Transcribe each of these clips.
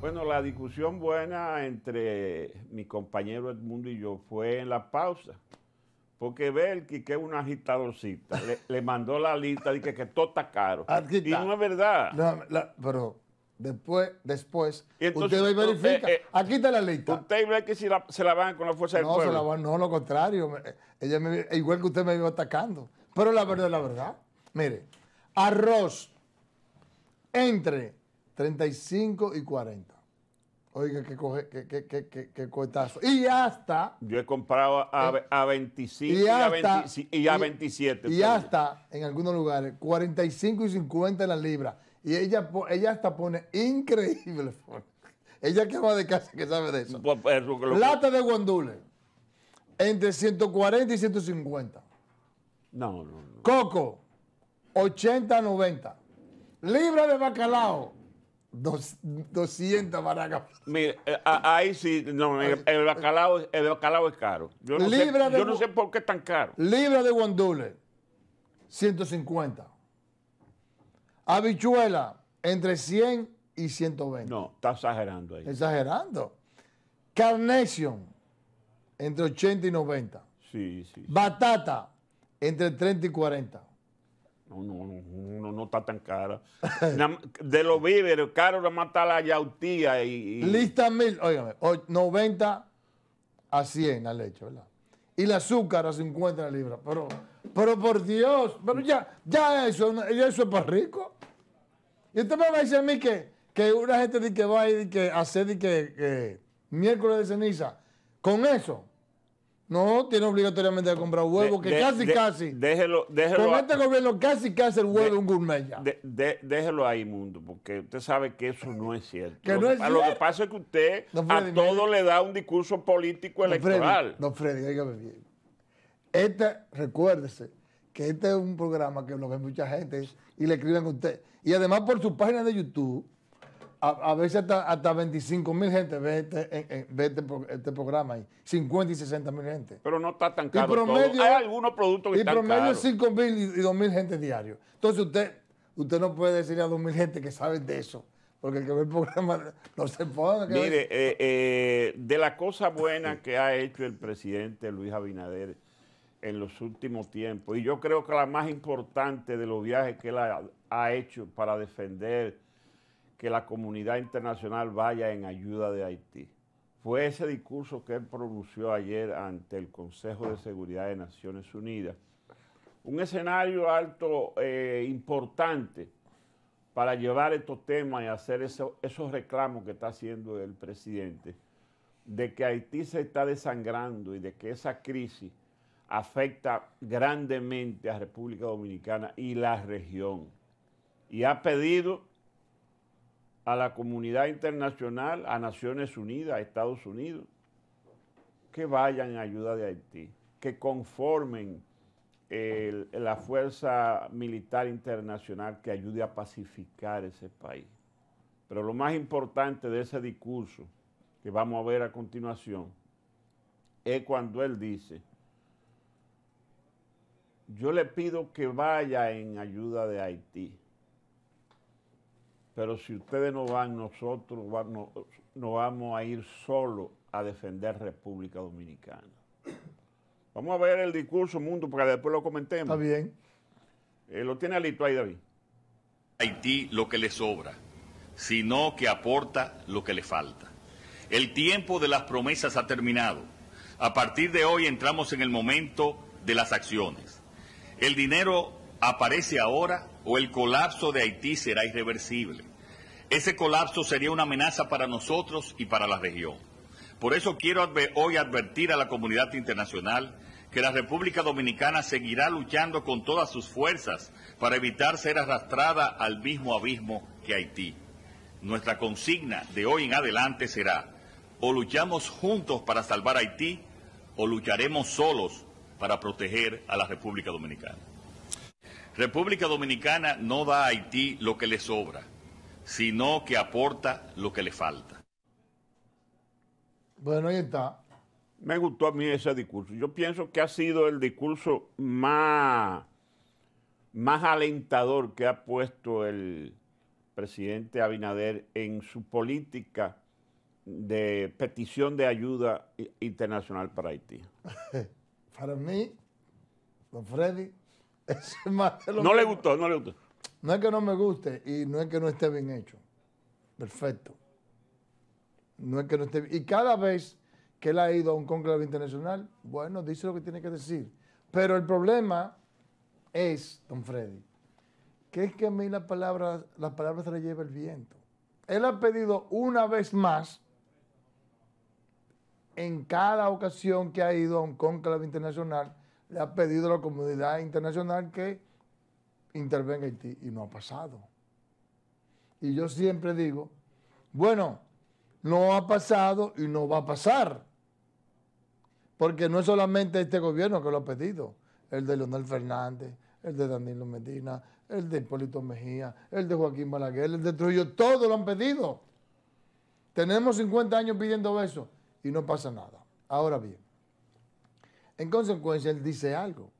Bueno, la discusión buena entre mi compañero Edmundo y yo fue en la pausa. Porque Belki, que es un agitadorcita, le, le mandó la lista de que, que todo está caro. Y no es verdad. No, la- pero después, después, entonces, usted y verifica. eh, eh, Aquí está la lista. Usted ve que si la- se la van con la fuerza del No, se pueblo. la va- no, lo contrario. me- Ella me- igual que usted me iba atacando. Pero la verdad es la verdad. Mire, arroz entre 35 y 40. Oiga, que coge, que cohetazo. Y hasta, Yo he comprado a, Eh, a 25 y y, a, hasta, 20 y a 27. y hasta, en algunos lugares, 45 y 50 en la libra. Y ella, ella hasta pone increíble. Ella que va de casa que sabe de eso. Pues, pues, lo que- lo que- Lata de guandule, entre 140 y 150. No, no, no. Coco, 80 90. Libra de bacalao, dos- 200 baracas. Mire, eh, ahí sí, no, el, el bacalao, el bacalao es caro. Yo no, sé, Libra de yo no sé por qué es tan caro. Libra de guandule, 150. Habichuela, entre 100 y 120. No, está exagerando ahí. Exagerando. Carnation, entre 80 y 90. Sí, sí. Batata, entre 30 y 40. No, no, no, no, no está tan cara. De los víveres, caro nada más está la yautía y... y- Lista mil, óigame, o- 90 a 100 la leche, ¿verdad? Y el azúcar a 50 la libra. Pero, pero por Dios, pero ya, ya eso, ya eso es para rico. Y usted me va a decir a mí que, que una gente dice que va a ir que di que, que miércoles de ceniza, con eso, no tiene obligatoriamente que comprar huevo, que de- casi, de- casi. Déjelo, déjelo, con este gobierno casi, casi el huevo es un gourmet ya. de- de- déjelo ahí, mundo, porque usted sabe que eso no es cierto. Que lo, no es lo que cierto. pasa es que usted No, a todo le da un discurso político electoral. Don Freddy, óigame bien. Este, recuérdese que este es un programa que lo ve mucha gente y le escriben a usted. Y además por su página de YouTube, a, a veces hasta, hasta 25 mil gente ve, este, ve este, este programa ahí. 50 y 60 mil gente. Pero no está tan caro promedio- Hay algunos productos que Y están promedio caros. 5 mil y, 2 mil gente diario. Entonces usted, usted no puede decirle a 2 mil gente que saben de eso. Porque el que ve el programa no se que Mire, eh, eh, de la cosa buena que ha hecho el presidente Luis Abinader en los últimos tiempos, y yo creo que la más importante de los viajes que él ha, ha hecho para defender que la comunidad internacional vaya en ayuda de Haití, fue ese discurso que él pronunció ayer ante el Consejo de Seguridad de Naciones Unidas. Un escenario alto eh, importante para llevar estos temas y hacer eso- esos reclamos que está haciendo el presidente, de que Haití se está desangrando y de que esa crisis afecta grandemente a República Dominicana y la región. Y ha pedido a la comunidad internacional, a Naciones Unidas, a Estados Unidos, que vayan en ayuda de Haití, que conformen la fuerza militar internacional que ayude a pacificar ese país. Pero lo más importante de ese discurso que vamos a ver a continuación es cuando él dice, yo le pido que vaya en ayuda de Haití, pero si ustedes no van, nosotros no, no vamos a ir solo a defender República Dominicana. Vamos a ver el discurso, mundo, para que después lo comentemos. Está bien. Eh, lo tiene listo ahí, David. Haití lo que le sobra, sino que aporta lo que le falta. El tiempo de las promesas ha terminado. A partir de hoy entramos en el momento de las acciones. El dinero aparece ahora o el colapso de Haití será irreversible. Ese colapso sería una amenaza para nosotros y para la región. Por eso quiero hoy advertir a la comunidad internacional que la República Dominicana seguirá luchando con todas sus fuerzas para evitar ser arrastrada al mismo abismo que Haití. Nuestra consigna de hoy en adelante será o luchamos juntos para salvar Haití o lucharemos solos para proteger a la República Dominicana. República Dominicana no da a Haití lo que le sobra, sino que aporta lo que le falta. Bueno, ahí está. Me gustó a mí ese discurso. Yo pienso que ha sido el discurso más, más alentador que ha puesto el presidente Abinader en su política de petición de ayuda internacional para Haití? Para mí, don Freddy, es más de lo No le gustó, no le gustó. No es que no me guste y no es que no esté bien hecho. Perfecto. No es que no esté bien. Y cada vez que él ha ido a un conclave internacional, bueno, dice lo que tiene que decir. Pero el problema es, don Freddy, que es que a mí las palabras, las palabras se las lleva el viento. Él ha pedido una vez más, en cada ocasión que ha ido a un conclave internacional, le ha pedido a la comunidad internacional que intervenga Haití y no ha pasado. Y yo siempre digo, bueno, no ha pasado y no va a pasar. Porque no es solamente este gobierno que lo ha pedido, el de Leonel Fernández, el de Danilo Medina, el de Hipólito Mejía, el de Joaquín Balaguer, el de Trujillo, todos lo han pedido. Tenemos 50 años pidiendo eso y no pasa nada. Ahora bien, en consecuencia, él dice algo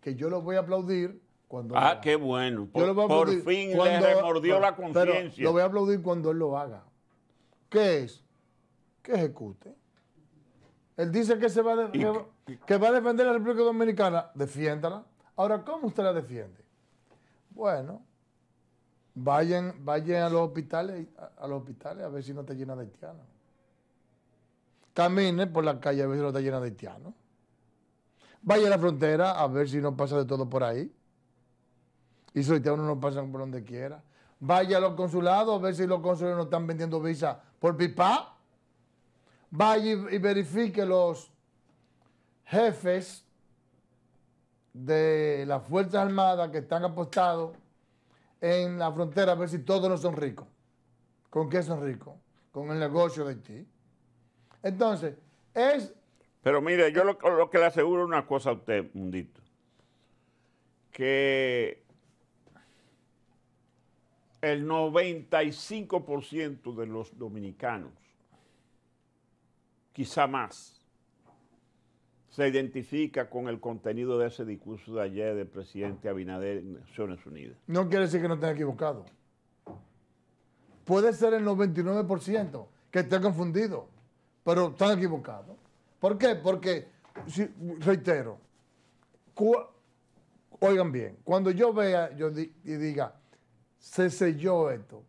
que yo lo voy a aplaudir cuando... lo Ah, haga. qué bueno. Yo Por, lo voy a por fin le cuando- remordió la conciencia. Lo voy a aplaudir cuando él lo haga. ¿Qué es? Que ejecute. Él dice que, se va, de- que, va- que va a defender la República Dominicana. Defiéndala. Ahora, ¿cómo usted la defiende? Bueno, vayan, vayan a los hospitales, a, a los hospitales a ver si no está llena de haitianos. Camine por la calle a ver si no está llena de haitianos. Vaya a la frontera a ver si no pasa de todo por ahí. Y haitianos no pasan por donde quiera. Vaya a los consulados a ver si los consulados no están vendiendo visa por pipa. Vaya y, y verifique los jefes de las Fuerzas Armadas que están apostados en la frontera a ver si todos no son ricos. ¿Con qué son ricos? Con el negocio de Haití. Entonces, es Pero mire, yo lo, que le aseguro una cosa a usted, Mundito. Que el 95% de los dominicanos, quizá más, se identifica con el contenido de ese discurso de ayer del presidente Abinader en Naciones Unidas. No quiere decir que no estén equivocados. Puede ser el 99% que esté confundido, pero están equivocados. ¿Por qué? Porque, reitero, oigan bien, cuando yo vea yo y diga, se selló esto,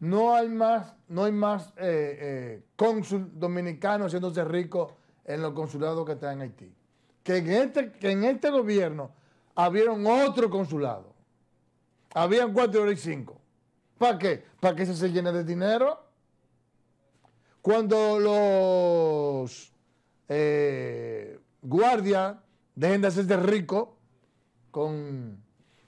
no hay más, no hay más eh, eh, cónsul dominicano haciéndose rico en los consulados que están en Haití. Que en este, que en este gobierno abrieron otro consulado. Habían cuatro y cinco. ¿Para qué? ¿Para que ese se llene de dinero? Cuando los eh, guardias dejen de hacerse ricos con,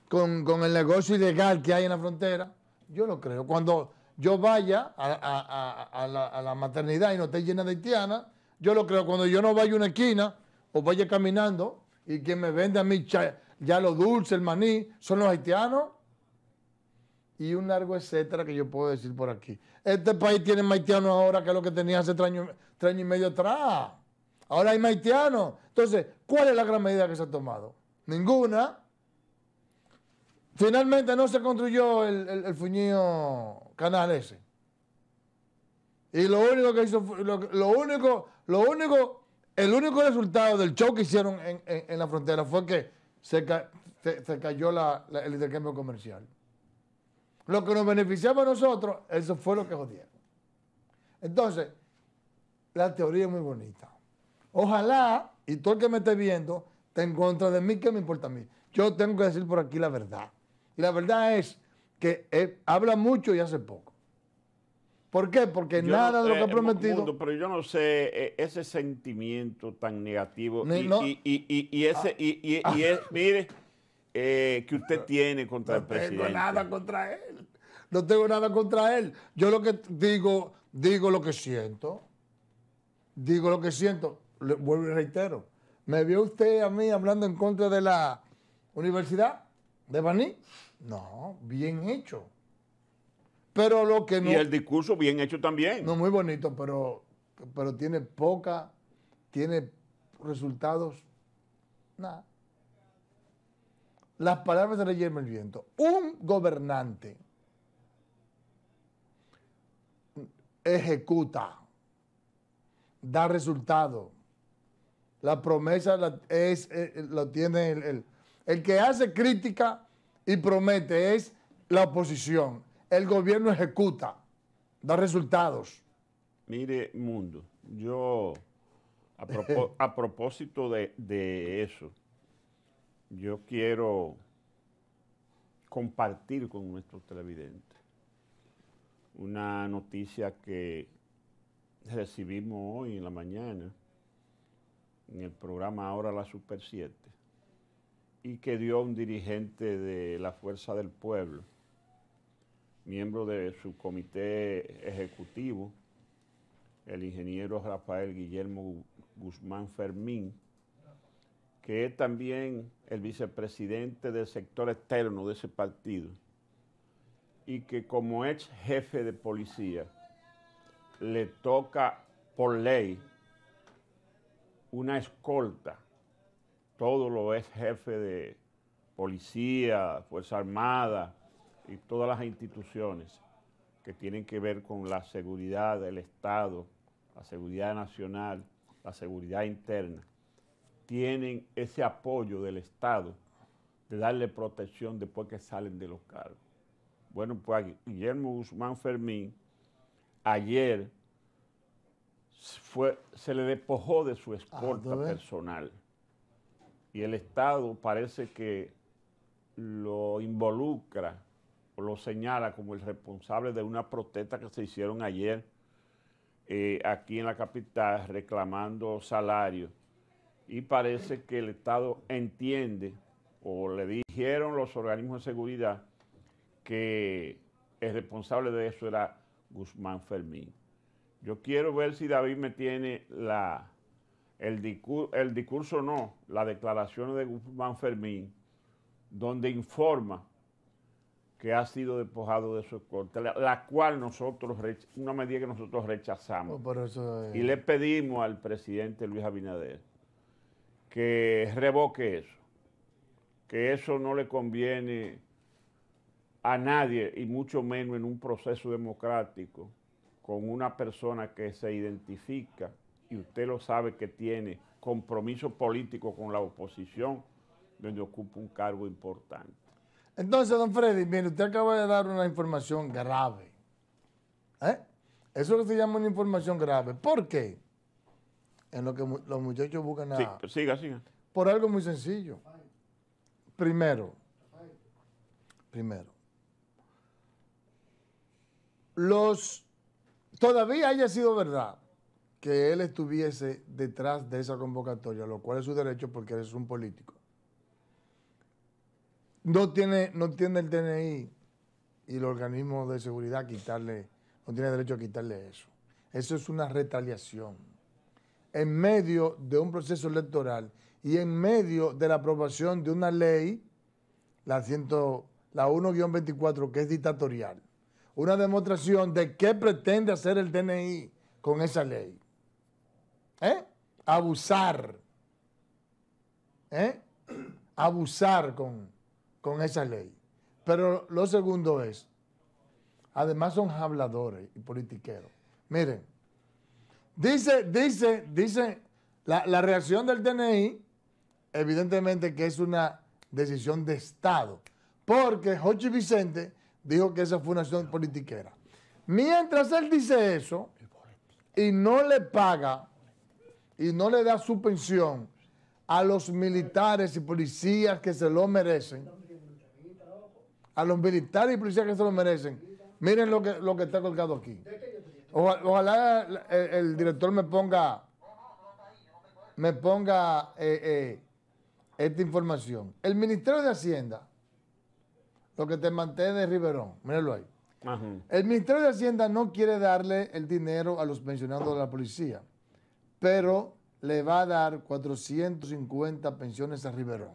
con, con el negocio ilegal que hay en la frontera, yo lo creo. Cuando yo vaya a, la, maternidad y no esté llena de haitianas, yo lo creo. Cuando yo no vaya a una esquina o vaya caminando y quien me vende a mí ya lo dulce, el maní, son los haitianos y un largo etcétera que yo puedo decir por aquí. Este país tiene más haitianos ahora que lo que tenía hace tres años, tres años y medio atrás. Ahora hay más haitianos. Entonces, ¿cuál es la gran medida que se ha tomado? Ninguna. Finalmente no se construyó el, el, fuñío canal ese. Y lo único que hizo, lo, lo único, lo único, el único resultado del show que hicieron en, la frontera fue que se, ca- se- se cayó el intercambio comercial. Lo que nos beneficiaba a nosotros, eso fue lo que jodieron. Entonces, la teoría es muy bonita. Ojalá, y todo el que me esté viendo, esté en contra de mí, ¿qué me importa a mí? Yo tengo que decir por aquí la verdad. Y la verdad es que él habla mucho y hace poco. ¿Por qué? Porque Yo nada no- de lo que eh, ha prometido... Mundo, pero yo no sé eh, ese sentimiento tan negativo Ni- y, no. y- y- y- ese y, y es, mire eh, que usted tiene contra el No tengo presidente. nada contra él. No tengo nada contra él. Yo lo que digo, digo lo que siento. Digo lo que siento. Le- vuelvo y reitero. ¿Me vio usted a mí hablando en contra de la universidad de Baní? No, bien hecho. Pero lo que no... Y el discurso bien hecho también. No, muy bonito, pero, pero tiene poca, tiene resultados, nada. Las palabras se le llevan el viento. Un gobernante ejecuta, da resultado. La promesa la, es, eh, lo tiene el, el, el que hace crítica y promete es la oposición. El gobierno ejecuta, da resultados. Mire, Mundo, yo, a, propó- a propósito de, de eso, yo quiero compartir con nuestros televidentes una noticia que recibimos hoy en la mañana en el programa Ahora la Super 7 y que dio un dirigente de la Fuerza del Pueblo, miembro de su comité ejecutivo, el ingeniero Rafael Guillermo Guzmán Fermín, que es también el vicepresidente del sector externo de ese partido, y que como ex jefe de policía le toca por ley una escolta, todo lo es jefe de policía, Fuerza Armada y todas las instituciones que tienen que ver con la seguridad del Estado, la seguridad nacional, la seguridad interna, tienen ese apoyo del Estado de darle protección después que salen de los cargos. Bueno, pues Guillermo Guzmán Fermín ayer fue, se le despojó de su escolta ¿tú ves? personal y el Estado parece que lo involucra o lo señala como el responsable de una protesta que se hicieron ayer eh, aquí en la capital reclamando salario y parece que el Estado entiende o le dijeron los organismos de seguridad que el responsable de eso era Guzmán Fermín. Yo quiero ver si David me tiene la, el, discurso, el discurso no, la declaración de Guzmán Fermín, donde informa que ha sido despojado de su escolta, la, la cual nosotros, una medida que nosotros rechazamos. Oh, eso, eh, Y le pedimos al presidente Luis Abinader que revoque eso, que eso no le conviene a nadie y mucho menos en un proceso democrático con una persona que se identifica y usted lo sabe que tiene compromiso político con la oposición donde ocupa un cargo importante. Entonces, don Freddy, mire, usted acaba de dar una información grave. ¿Eh? Eso es lo que se llama una información grave. ¿Por qué? En lo que mu- los muchachos buscan a... Sí, siga, siga. Por algo muy sencillo. Primero, primero, los, todavía haya sido verdad que él estuviese detrás de esa convocatoria, lo cual es su derecho porque él es un político. No tiene, no el DNI y el organismo de seguridad quitarle, no tiene derecho a quitarle eso. Eso es una retaliación en medio de un proceso electoral y en medio de la aprobación de una ley, la, 100 la 1-24, que es dictatorial. Una demostración de qué pretende hacer el DNI con esa ley. ¿Eh? Abusar. ¿Eh? Abusar con, con esa ley. Pero lo segundo es, además son habladores y politiqueros. Miren, Dice, dice, dice, la, la reacción del DNI, evidentemente que es una decisión de Estado, porque Jochi Vicente dijo que esa fue una acción politiquera. Mientras él dice eso y no le paga y no le da su pensión a los militares y policías que se lo merecen, a los militares y policías que se lo merecen, miren lo que, lo que está colgado aquí. Oja- Ojalá el- el director me ponga, me ponga eh, eh, esta información. El Ministerio de Hacienda, lo que te manté de Riverón, míralo ahí. Ajá. El Ministerio de Hacienda no quiere darle el dinero a los pensionados de la policía, pero le va a dar 450 pensiones a Riverón.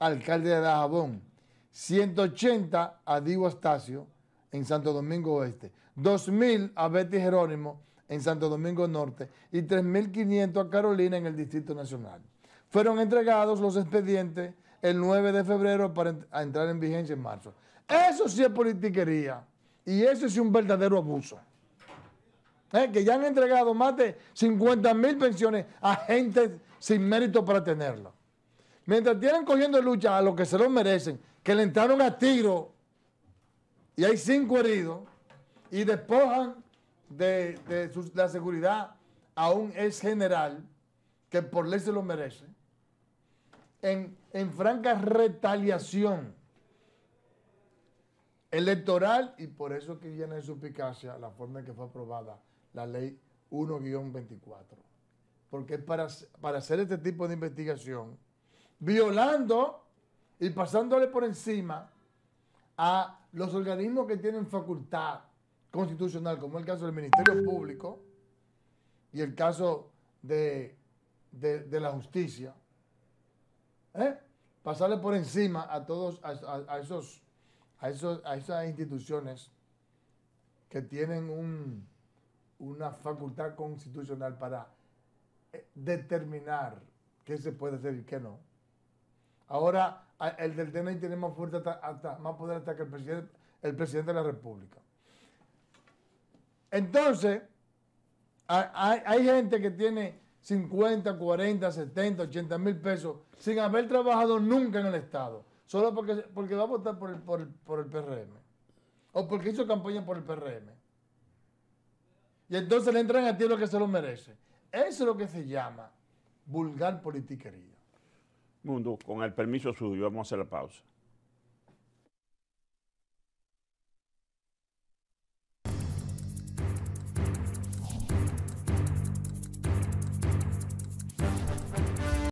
Alcalde de Dajabón, 180 a Diego Astacio en Santo Domingo Oeste, 2.000 a Betty Jerónimo en Santo Domingo Norte y 3.500 a Carolina en el Distrito Nacional. Fueron entregados los expedientes el 9 de febrero para entrar en vigencia en marzo. Eso sí es politiquería y eso sí es un verdadero abuso. ¿eh? que ya han entregado más de 50 mil pensiones a gente sin mérito para tenerlo. Mientras tienen cogiendo lucha a los que se lo merecen, que le entraron a tiro y hay cinco heridos y despojan de, la seguridad a un ex general que por ley se lo merece, en, franca retaliación electoral y por eso que viene en suspicacia la forma en que fue aprobada la ley 1-24. Porque es para, para hacer este tipo de investigación, violando y pasándole por encima a los organismos que tienen facultad constitucional, como el caso del Ministerio Público y el caso de, la justicia, ¿eh? pasarle por encima a todos, a, esos, a, esos, a esas instituciones que tienen un, una facultad constitucional para eh, determinar qué se puede hacer y qué no. Ahora, el del DNI tiene más fuerza, más poder hasta que el presidente, el presidente de la República. Entonces, hay, gente que tiene 50, 40, 70, 80 mil pesos sin haber trabajado nunca en el Estado, solo porque, porque va a votar por el, por, por el PRM o porque hizo campaña por el PRM. Y entonces le entran a ti lo que se lo merece. Eso es lo que se llama vulgar politiquería. Mundo, con el permiso suyo, vamos a hacer la pausa.